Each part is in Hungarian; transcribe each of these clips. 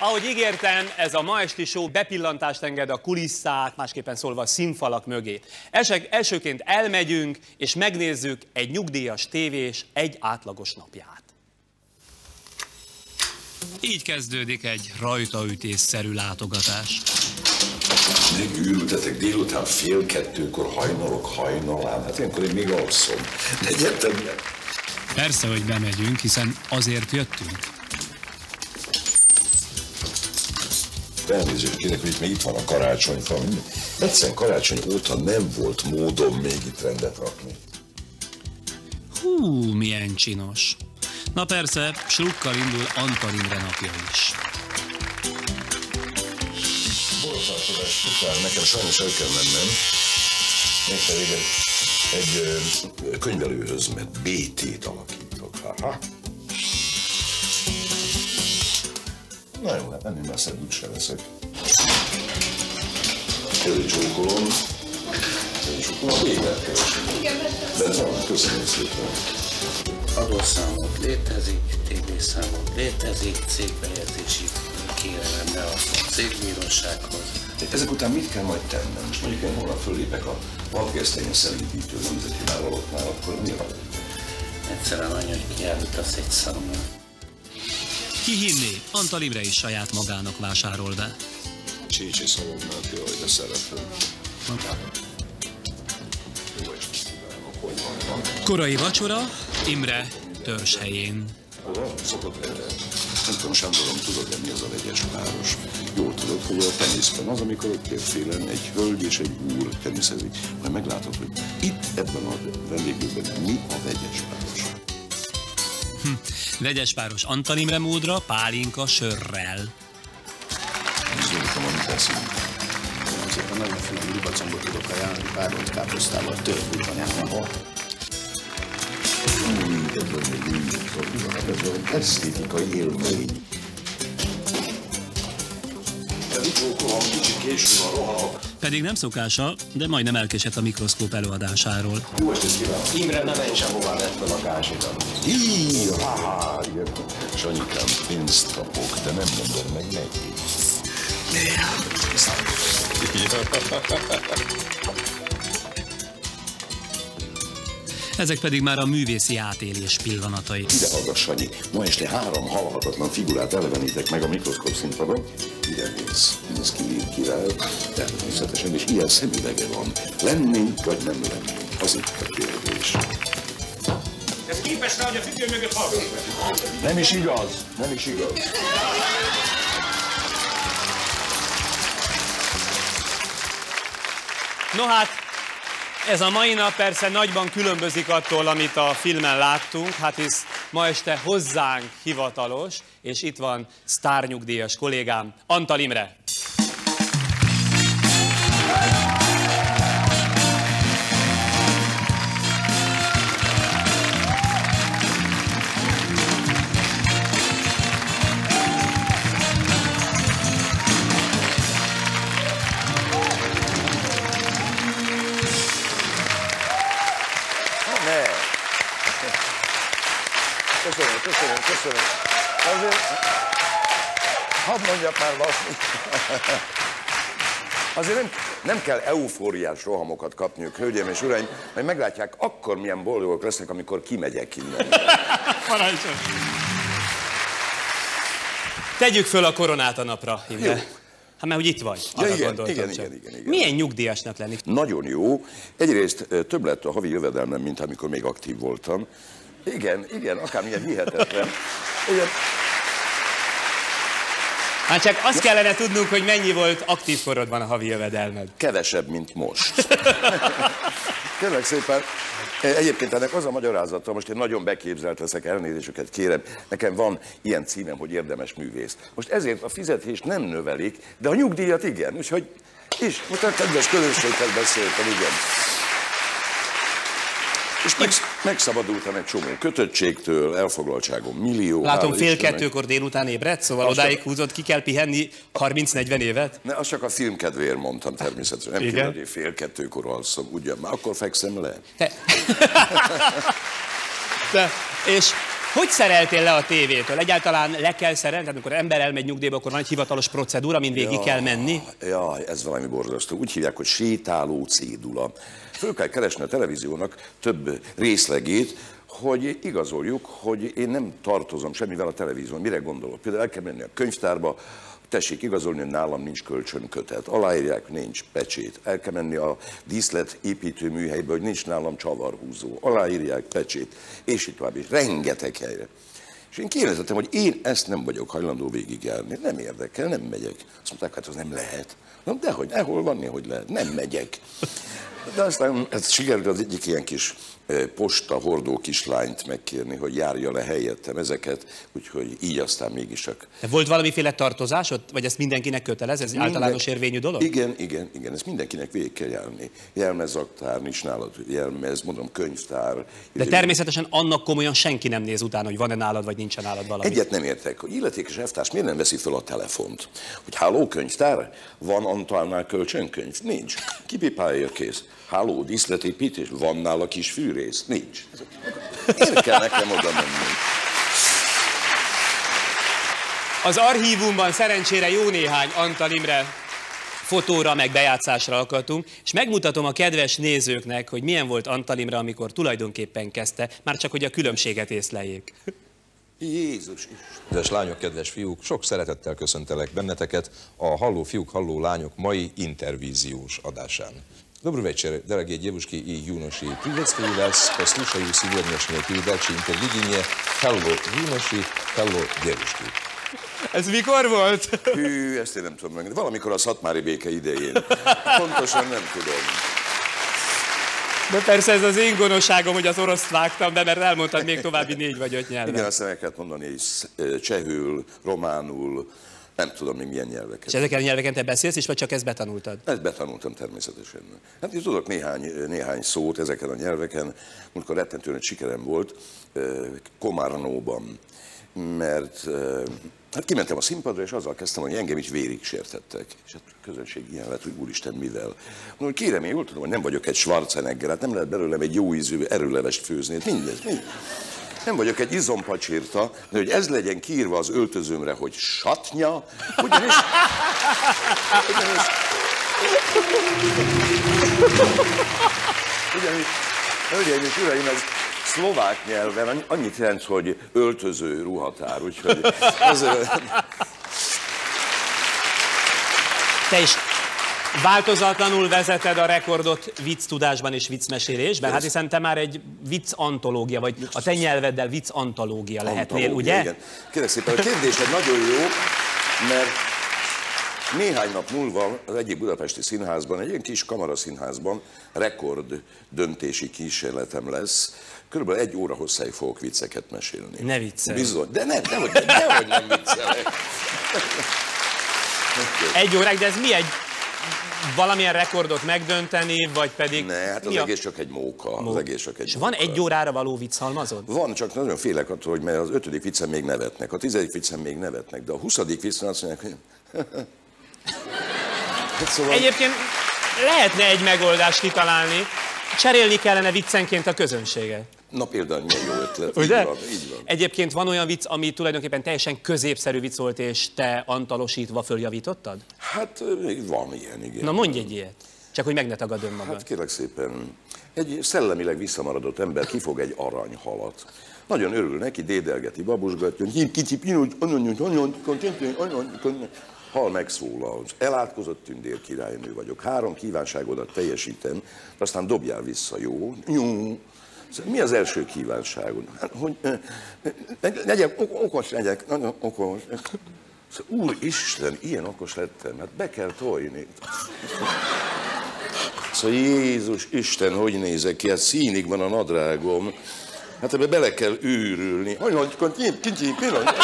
Ahogy ígértem, ez a ma esti show bepillantást enged a kulisszák, másképpen szólva a színfalak mögé. Elsők, elsőként elmegyünk, és megnézzük egy nyugdíjas tévés egy átlagos napját. Így kezdődik egy rajtaütésszerű látogatás. Megőrültetek délután fél kettőkor hajnalok hajnalán. Hát ilyenkor én még alszom. Persze, hogy bemegyünk, hiszen azért jöttünk. Elnézést kérek, hogy itt még itt van a karácsonyfa. Egyszerűen karácsony óta nem volt módom még itt rendet rakni. Hú, milyen csinos. Na persze, slukkal indul Antal Imre napja is. Borosásodás után nekem sajnos el kell mennem. Mégpedig egy, egy ö, könyvelőhöz, mert BT-t alakítok. Aha. Na jó, hát ennél messzebb úgyse leszek. Előcsókolom. Előcsókolom a Béber keresem. Igen, Bence, köszönöm szépen. adószámot létezik, TB számot létezik, cégbejegyzési kérelem beadva a cégbírósághoz. Ezek után mit kell majd tennem? Most mondjuk én holnap fölépek a vadgesztenye szelídítő nemzeti vállalatnál, akkor mi a Egyszerűen annyi, hogy kiállítasz egy számot. Ki hinné, Antal Imre is saját magának vásárol be. Csícsi estét kívánok, hogy van? Korai vacsora, Imre törzs helyén. Oda szokott erre. Nem tudom, Sándorom, tudod-e mi az a vegyes páros? Jól tudod, hogy a teniszben az, amikor kétfélen egy hölgy és egy úr teniszezik, majd meglátod, hogy itt ebben a vendéglőben mi a vegyes páros. Vegyes páros Antal Imre módra, pálinka sörrel. Nagyon finom libacombot tudok ajánlani, párolt káposztával, tört búzsanyával. Ebből még mindig szokva, ebből egy esztétikai élmény. Mit csókolom, kicsit késő van, rohanok. Pedig nem szokása, de majdnem elkésett a mikroszkóp előadásáról. Jó estét kívánok! Imre ne menj sehová lett fel a gázsidat. Hí, ha. Sanyikám, pénzt kapok, de nem mondom meg neki. Ezek pedig már a művészi átélés pillanatai. Ide hallgass, Sanyi, ma este három halhatatlan figurát elevenítek meg a mikroszkóp színpadon. Ide néz, néz ki, király, természetesen, és ilyen szemüvege van. Lenni, vagy nem lenni? Az itt a kérdés. Ez képes rá, hogy a függő mögött hallgass Nem is igaz, nem is igaz. No hát, ez a mai nap persze nagyban különbözik attól, amit a filmen láttunk, hát hisz ma este hozzánk hivatalos, és itt van sztárnyugdíjas kollégám, Antal Imre. Köszönöm, köszönöm, köszönöm. Azért, hadd mondjak már valamit. Azért nem, nem kell eufóriás rohamokat kapniuk, hölgyeim és uraim, mert meglátják, akkor milyen boldogok lesznek, amikor kimegyek innen. Parancsolj! Tegyük föl a koronát a napra, Imre. Hát mert hogy itt vagy. Ja, igen, igen, igen, igen, igen. Milyen nyugdíjasnak lenni? Nagyon jó. Egyrészt több lett a havi jövedelmem, mint amikor még aktív voltam. Igen, igen, akármilyen hihetetlen. Igen, Hát csak azt kellene tudnunk, hogy mennyi volt aktív korodban a havi jövedelmed. kevesebb, mint most. Kérlek szépen, egyébként ennek az a magyarázata, most én nagyon beképzelt leszek, elnézésüket kérem, nekem van ilyen címem, hogy érdemes művész. Most ezért a fizetést nem növelik, de a nyugdíjat igen, úgyhogy is, most a kedves közönséggel beszéltem, igen. És meg, megszabadultam egy csomó kötöttségtől, elfoglaltságom millió. Látom, fél Istennek. kettőkor délután ébredt, szóval Azt odáig csak- húzott, ki kell pihenni 30-40 évet? Ne, azt csak a film kedvéért mondtam természetesen. Nem Igen? kell, hogy fél kettőkor alszom, ugyan már akkor fekszem le. Te. Te. És Hogy szereltél le a tévétől? Egyáltalán le kell szerelni? Tehát amikor ember elmegy nyugdíjba, akkor van egy hivatalos procedúra, amin végig ja, kell menni? Ja, ez valami borzasztó. Úgy hívják, hogy sétáló cédula. Föl kell keresni a televíziónak több részlegét, hogy igazoljuk, hogy én nem tartozom semmivel a televízión. Mire gondolok? Például el kell menni a könyvtárba, tessék igazolni, hogy nálam nincs kölcsönkötet. Aláírják, nincs pecsét. El kell menni a díszlet építő műhelybe, hogy nincs nálam csavarhúzó. Aláírják, pecsét. És itt tovább is. Rengeteg helyre. És én kérdeztem, hogy én ezt nem vagyok hajlandó végigjárni. Nem érdekel, nem megyek. Azt mondták, hát az nem lehet. Na, dehogy, hol van, hogy lehet. Nem megyek. De aztán ez sikerült az egyik ilyen kis posta hordó kislányt megkérni, hogy járja le helyettem ezeket, úgyhogy így aztán mégis csak. Volt valamiféle tartozásod, vagy ezt mindenkinek kötelez? Ez Minden... általános érvényű dolog? Igen, igen, igen, ezt mindenkinek végig kell járni. Jelmezaktár, nincs nálad jelmez, mondom, könyvtár. De természetesen annak komolyan senki nem néz utána, hogy van-e nálad, vagy nincsen nálad valami. Egyet nem értek, hogy illetékes elvtárs miért nem veszi fel a telefont? Hogy háló könyvtár? Van Antalnál kölcsönkönyv? Nincs. Kipipálja kész. Háló, díszletépítés? Van nála kis fűrész? Nincs. Miért kell nekem oda menni? Az archívumban szerencsére jó néhány Antal Imre fotóra, meg bejátszásra akartunk, és megmutatom a kedves nézőknek, hogy milyen volt Antal Imre, amikor tulajdonképpen kezdte, már csak hogy a különbséget észleljék. Jézus is. Kedves lányok, kedves fiúk, sok szeretettel köszöntelek benneteket a Halló fiúk, Halló lányok mai intervíziós adásán. Добрый вечер, дорогие девушки и юноши. Приветствую вас, послушаю сегодняшнюю передачу интервидения «Hello, юноши, hello, девушки». Ez mikor volt? Hű, ezt én nem tudom meg. Valamikor a szatmári béke idején. Pontosan nem tudom. De persze ez az én gonoszságom, hogy az oroszt vágtam be, mert elmondtad még további négy vagy öt nyelvet. Igen, azt meg kellett mondani, hogy csehül, románul, nem tudom még milyen nyelveket. És ezeken a nyelveken te beszélsz is, vagy csak ezt betanultad? Ezt betanultam természetesen. Hát én tudok néhány, néhány szót ezeken a nyelveken, amikor rettentően sikerem volt Komárnóban, mert hát kimentem a színpadra, és azzal kezdtem, hogy engem is vérig sértettek. És hát a közönség ilyen lett, hogy úristen, mivel. Mondom, kérem, én jól tudom, hogy nem vagyok egy Schwarzenegger, hát nem lehet belőlem egy jó ízű erőlevest főzni. Hát mindez, mindez. Nem vagyok egy izompacsírta, de hogy ez legyen kiírva az öltözőmre, hogy satnya, ugyanis... ugyanis ugyanis, hölgyeim és uraim, ez szlovák nyelven annyit jelent, hogy öltöző, ruhatár, úgyhogy ezért... Te is Változatlanul vezeted a rekordot vicc tudásban és viccmesélésben, hát hiszen te már egy vicc antológia, vagy a te nyelveddel vicc antológia lehetnél, ugye? Igen. Kérlek szépen, a kérdésed nagyon jó, mert néhány nap múlva az egyik budapesti színházban, egy ilyen kis kamaraszínházban rekord döntési kísérletem lesz. Körülbelül egy óra hosszáig fogok vicceket mesélni. Ne viccelj. Bizony, de nem, nehogy, nehogy nem viccelek. Egy óráig, de ez mi egy valamilyen rekordot megdönteni, vagy pedig... Ne, hát az egész csak egy móka. Az egész csak egy És móka. van egy órára való vicchalmazod? Van, csak nagyon félek attól, hogy mert az ötödik viccen még nevetnek, a tizedik viccen még nevetnek, de a huszadik viccen azt mondják, hogy... hát szóval... Egyébként lehetne egy megoldást kitalálni, cserélni kellene viccenként a közönséget. Na például milyen jó ötlet. Ugye? Így van, így van. Egyébként van olyan vicc, ami tulajdonképpen teljesen középszerű vicc volt, és te antalosítva följavítottad? Hát van ilyen, igen. Na mondj egy ilyet. Csak hogy meg ne tagad önmagad. Hát kérlek szépen, egy szellemileg visszamaradott ember kifog egy aranyhalat. Nagyon örül neki, dédelgeti, babusgatja, pinut, hal megszólal. Elátkozott tündér királynő vagyok. Három kívánságodat teljesítem, aztán dobjál vissza, jó? Jó. Mi az első kívánságod? Hát, hogy legyek, okos legyek, nagyon okos. Úr Isten, ilyen okos lettem, hát be kell tojni. Szóval Jézus Isten, hogy nézek ki? Hát színig van a nadrágom. Hát ebbe bele kell őrülni. Hogy kicsi, kicsi, pillanat.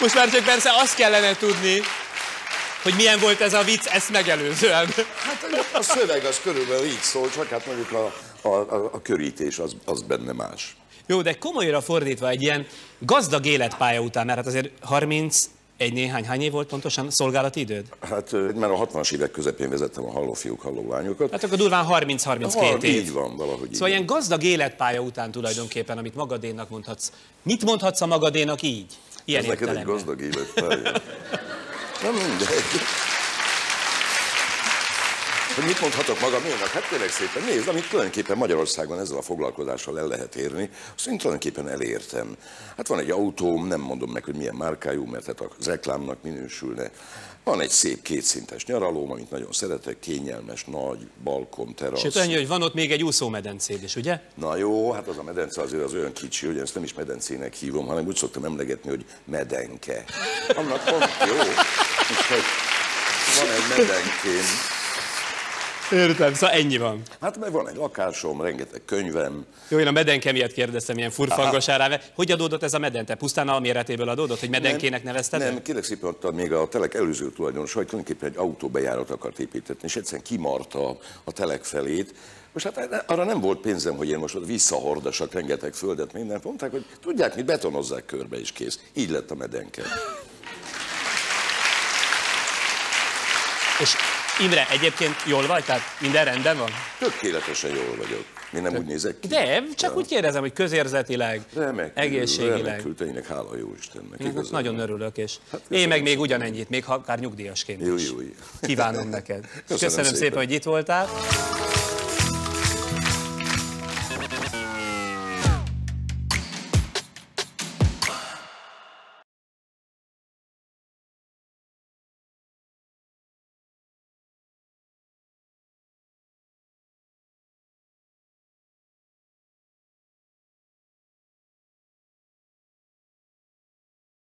Most már csak persze azt kellene tudni, hogy milyen volt ez a vicc ezt megelőzően. Hát a szöveg az körülbelül így szól, csak hát mondjuk a, a, a, a körítés az, az benne más. Jó, de komolyra fordítva egy ilyen gazdag életpálya után, mert hát azért 30 Egy néhány, hány év volt pontosan szolgálati időd? Hát már a 60-as évek közepén vezettem a halló fiúk, halló lányokat. Hát akkor durván 30-32 év. Így van, valahogy így Szóval ilyen gazdag életpálya után tulajdonképpen, amit magadénak mondhatsz. Mit mondhatsz a magadénak így? Ilyen Ez neked egy gazdag életpálya. Na mindegy. Hogy mit mondhatok magamnak? Hát tényleg szépen nézd, amit tulajdonképpen Magyarországon ezzel a foglalkozással el lehet érni, azt én tulajdonképpen elértem. Hát van egy autóm, nem mondom meg, hogy milyen márkájú, mert hát az reklámnak minősülne. Van egy szép kétszintes nyaralóm, amit nagyon szeretek, kényelmes, nagy, balkon, terasz. Sőt, annyi, hogy van ott még egy úszómedencéd is, ugye? Na jó, hát az a medence azért az olyan kicsi, hogy ezt nem is medencének hívom, hanem úgy szoktam emlegetni, hogy medenke. Annak pont jó, van egy medenkém. Értem, szóval ennyi van. Hát mert van egy lakásom, rengeteg könyvem. Jó, én a medenke miatt kérdeztem ilyen furfangosá rá. Hogy adódott ez a medente? Pusztán a méretéből adódott, hogy medenkének nevezted? Nem, kérlek szépen ott még a telek előző tulajdonos, hogy tulajdonképpen egy autóbejárat akart építetni, és egyszerűen kimarta a telek felét. Most hát arra nem volt pénzem, hogy én most ott visszahordasak rengeteg földet, mindent. Mondták, hogy tudják, mit betonozzák körbe, és kész. Így lett a medenke. És Imre, egyébként jól vagy? Tehát minden rendben van? Tökéletesen jól vagyok. Mi nem úgy nézek ki? De, csak úgy kérdezem, hogy közérzetileg, Remekül, egészségileg. Remekül, tényleg hála jó Istennek. Igazán. nagyon örülök, és Hát én meg még ugyanennyit, még akár nyugdíjasként Jó, is. jó, jó. Kívánom neked. Köszönöm Köszönöm szépen, szépen. hogy itt voltál.